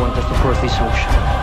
want us to cross this ocean.